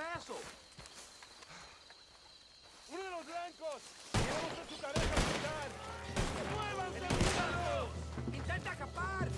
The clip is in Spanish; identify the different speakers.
Speaker 1: eso!
Speaker 2: ¡Uno de los blancos! ¡Queremos a su cabeza brillar!
Speaker 1: ¡Muévanse, muchachos! ¡Intenta escapar!